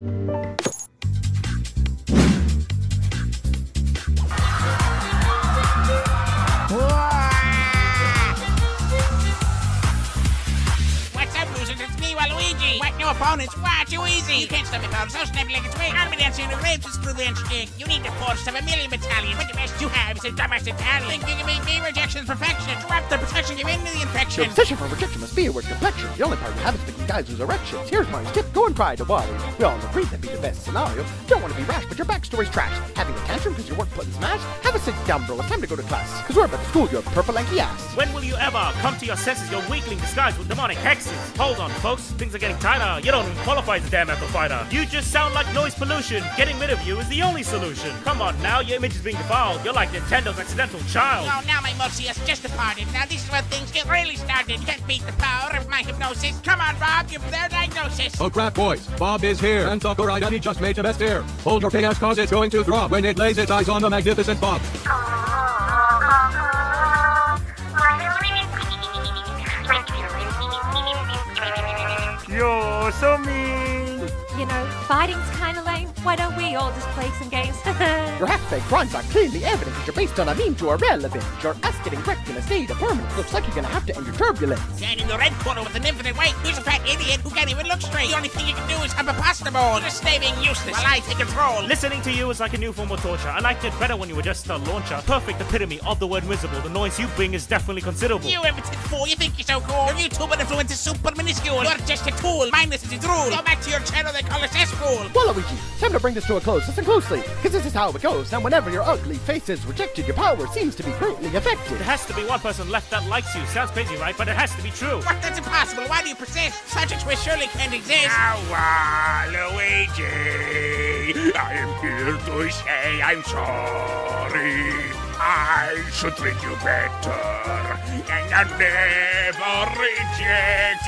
What's me, Waluigi. What new opponents? Wow, too easy. You can't stop me, pal. So snappy like a twig. I'm dancing in the grapes with screw the inch stick. You need the force of a million battalion. But the best you have is a dumbass Italian. Think you can make me rejection's perfection. Drop the protection, give in to the infection. Your obsession for rejection must be a worse complexion. The only part you have is making guys lose erections. Here's my tip. Go and cry to Wario. We all agree that'd be the best scenario. Don't want to be rash, but your backstory's trash. Having a tantrum because your work put in smash? Have a sit down, bro. It's time to go to class. Because we're about to school your purple lanky ass. When will you ever come to your senses, your weakling disguised with demonic hexes? Hold on, folks. Things are getting tighter. You don't even qualify as a damn Echo Fighter. You just sound like noise pollution. Getting rid of you is the only solution. Come on now, your image is being defiled. You're like Nintendo's accidental child. Oh, now my mercy has just departed. Now this is where things get really started. Can't beat the power of my hypnosis. Come on, Rob, give me their diagnosis. Oh crap, boys. Bob is here. And Sakurai Daddy just made the best here. Hold your ass cause it's going to throb when it lays its eyes on the magnificent Bob. You're so mean. You know, fighting's kind of lame. Why don't we all just play some games? Your half-baked crimes are clearly evident that you're based on a meme to irrelevant. Your ass getting wrecked in a state of permanence looks like you're gonna have to end your turbulence. And in the red corner with an infinite weight, who's a fat idiot who can't even look straight. The only thing you can do is have a pasta ball. Just stay being useless while I take control. Listening to you is like a new form of torture. I liked it better when you were just a launcher. Perfect epitome of the word miserable. The noise you bring is definitely considerable. You impotent fool, you think you're so cool. Your YouTube influence is super minuscule. You're just a tool. Mindless is its rule. Go back to your channel, they call it cesspool. Waluigi, time to bring this to a close. Listen closely, because this is how it goes. Now, whenever your ugly face is rejected, your power seems to be greatly affected. There has to be one person left that likes you. Sounds crazy, right? But it has to be true. What? That's impossible. Why do you persist? Such a twist surely can't exist. Now, uh, Luigi, I am here to say I'm sorry. I should treat you better and I'll never reject